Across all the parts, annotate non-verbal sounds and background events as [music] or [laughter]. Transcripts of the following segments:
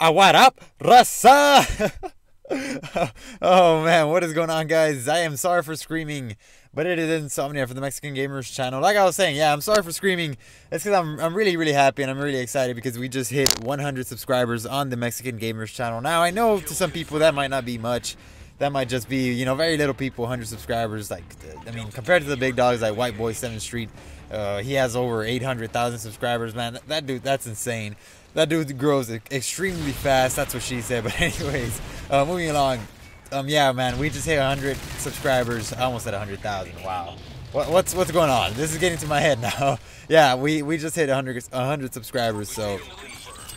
Uh, what up, Raza? [laughs] oh man, what is going on, guys? I am sorry for screaming, but it is Insomnia for the Mexican Gamers channel. Like I was saying, yeah, I'm sorry for screaming. It's because I'm, I'm really, really happy and I'm really excited because we just hit 100 subscribers on the Mexican Gamers channel. Now, I know to some people that might not be much. That might just be, you know, very little people, 100 subscribers. Like, I mean, compared to the big dogs like White Boy 7th Street, uh, he has over 800,000 subscribers, man. That dude, that's insane that dude grows extremely fast. That's what she said. [laughs] But anyways, uh, moving along. Um, yeah, man, we just hit 100 subscribers. I almost hit 100,000. Wow. What, what's what's going on? This is getting to my head [laughs] now. yeah, we we just hit 100 100 subscribers. So,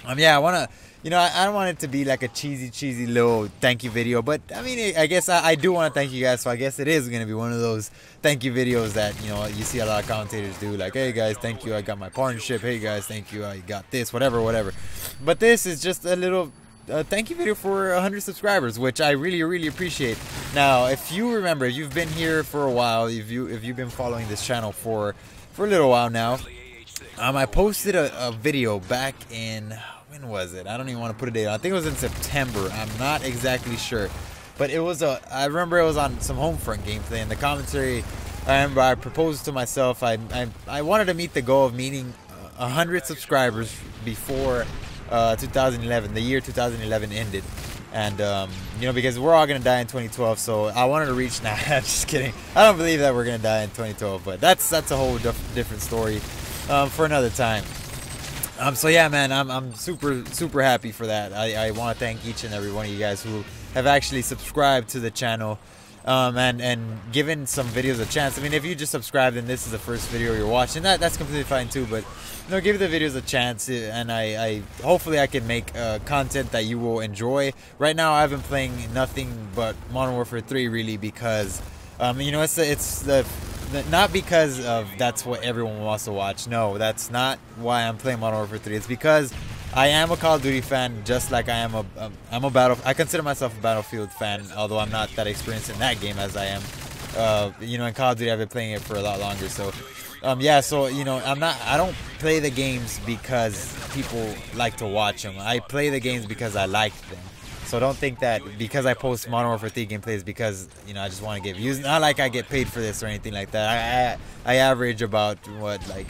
um, yeah, I wanna you know, I, I, don't want it to be like a cheesy, cheesy little thank you video, but I mean, I guess I, I do want to thank you guys, so I guess it is going to be one of those thank you videos that, you know, you see a lot of commentators do, like, hey guys, thank you, I got my partnership, hey guys, thank you, I got this, whatever, whatever. But this is just a little uh, thank you video for 100 subscribers, which I really, really appreciate. Now, if you remember, if you've been here for a while, if you if you've been following this channel for for a little while now, um, I posted a, a video back in when was it? I don't even want to put a date. on. I think it was in September. I'm not exactly sure, but it was a. I remember it was on some Homefront gameplay, and the commentary. I remember I proposed to myself. I I, I wanted to meet the goal of meeting hundred subscribers before uh, 2011. The year 2011 ended, and um, you know because we're all gonna die in 2012. So I wanted to reach. [laughs] Nah, I'm just kidding. I don't believe that we're gonna die in 2012, but that's that's a whole different story um, for another time. Um, so yeah, man, I'm, I'm super super happy for that. I, I want to thank each and every one of you guys who have actually subscribed to the channel, um, and and given some videos a chance. I mean, if you just subscribed and this is the first video you're watching, that that's completely fine too. But you know, give the videos a chance, uh, and I, I hopefully I can make uh, content that you will enjoy. Right now, I've been playing nothing but Modern Warfare 3 really because, um, you know, it's the, it's the not because of that's what everyone wants to watch. No, that's not why I'm playing Modern Warfare 3. It's because I am a Call of Duty fan, just like I am a am a battle. I consider myself a Battlefield fan, although I'm not that experienced in that game as I am. Uh, you know, in Call of Duty, I've been playing it for a lot longer. So, um, yeah. So you know, I'm not. I don't play the games because people like to watch them. I play the games because I like them. So don't think that because I post Modern Warfare 3 gameplays because you know I just want to get views. Not like I get paid for this or anything like that. I, I, I average about what like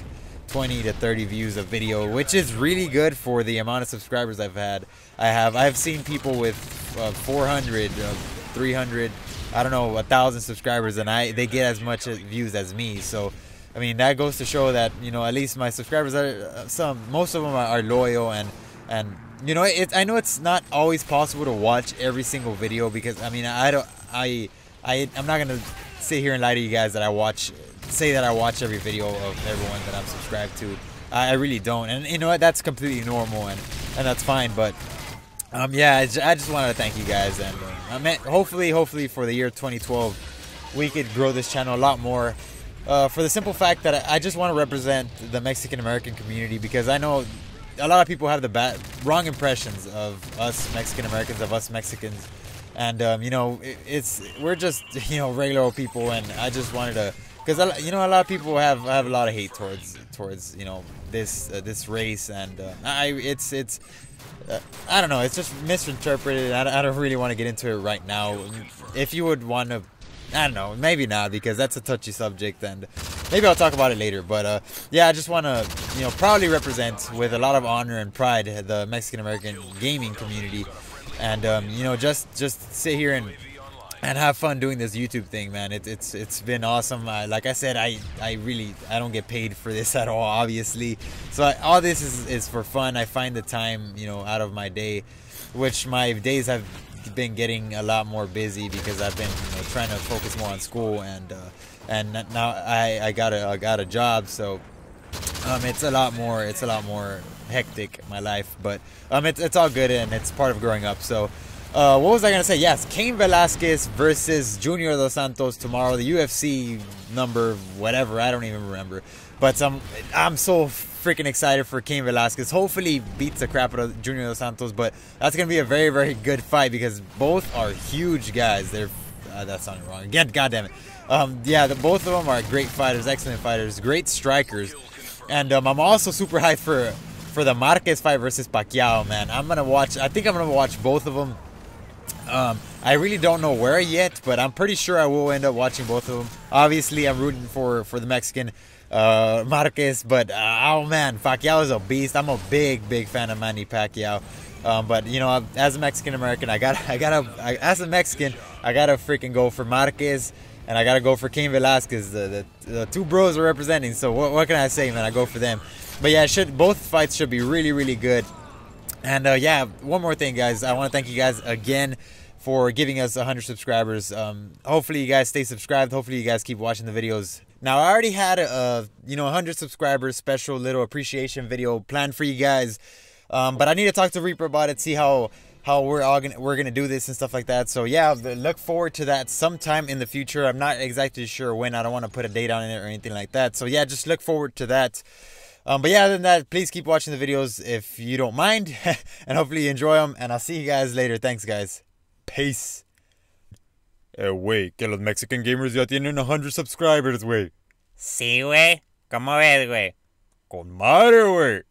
20 to 30 views a video, which is really good for the amount of subscribers I've had. I have I've seen people with uh, 400, uh, 300, I don't know, a thousand subscribers, and I they get as much views as me. So. I mean that goes to show that you know at least my subscribers are uh, some most of them are, are loyal and and you know, it, I know it's not always possible to watch every single video because I mean, I don't, I, I, I'm not gonna sit here and lie to you guys that I watch, say that I watch every video of everyone that I'm subscribed to. I, I really don't, and you know what? That's completely normal and and that's fine. But um, yeah, I just, I just wanted to thank you guys, and uh, I mean, hopefully, hopefully for the year 2012, we could grow this channel a lot more. Uh, for the simple fact that I just want to represent the Mexican American community because I know a lot of people have the bad, wrong impressions of us Mexican Americans, of us Mexicans, and um, you know, it, it's we're just [laughs] you know regular old people, and I just wanted to, because you know, a lot of people have have a lot of hate towards towards you know this uh, this race, and uh, I it's it's. Uh, I don't know. It's just misinterpreted. I, I don't really want to get into it right now. If you would want to I don't know, maybe not because that's a touchy subject, and maybe I'll talk about it later. But uh, yeah, I just want to, you know, proudly represent with a lot of honor and pride the Mexican American gaming community, and um, you know, just just sit here and and have fun doing this YouTube thing, man. It, it's it's been awesome. Like I said, I I really I don't get paid for this [laughs] at all, obviously. So I, all this is is for fun. I find the time, you know, out of my day, which my days have been getting a lot more busy because I've been you know, trying to focus more on school and uh, and now I, I got a I got a job so um, it's a lot more it's a lot more hectic my life but um it's, it's all good and it's part of growing up so uh, what was I gonna say yes Cain Velasquez versus Junior Dos Santos tomorrow the UFC number whatever I don't even remember but I'm I'm so freaking excited for Cain Velasquez. Hopefully beats the crap out of Junior Dos Santos, but that's gonna be a very very good fight because both are huge guys. They're uh, that sounded wrong again. God damn it. Um, yeah, the, both of them are great fighters, excellent fighters, great strikers, and um, I'm also super hyped for for the Marquez fight versus Pacquiao, man. I'm gonna watch. I think I'm gonna watch both of them. Um, I really don't know where yet, but I'm pretty sure I will end up watching both of them. Obviously, I'm rooting for for the Mexican uh, Marquez, but uh, oh man, Pacquiao is a beast. I'm a big, big fan of Manny Pacquiao. Um, but you know, as a Mexican American, I got, I gotta, as a Mexican, I gotta freaking go for Marquez, and I gotta go for Cain Velasquez. The, the, the two bros are representing. So what, what can I say, man? I go for them. But yeah, should both fights should be really, really good. And uh, yeah, one more thing, guys. I want to thank you guys again for giving us 100 subscribers. Um, hopefully, you guys stay subscribed. Hopefully, you guys keep watching the videos. Now, I already had a, you know 100 subscribers special little appreciation video planned for you guys, um, but I need to talk to Reaper about it, see how how we're all gonna we're gonna do this and stuff like that. So yeah, look forward to that sometime in the future. I'm not exactly sure when. I don't want to put a date on it or anything like that. So yeah, just look forward to that. Um, but yeah, other than that, please keep watching the videos if you don't mind, [laughs] and hopefully you enjoy them. And I'll see you guys later. Thanks, guys. Peace. Eh, güey, que los Mexican gamers ya tienen 100 subscribers, güey. Sí, güey. ¿Cómo ves, güey? Con madre, güey.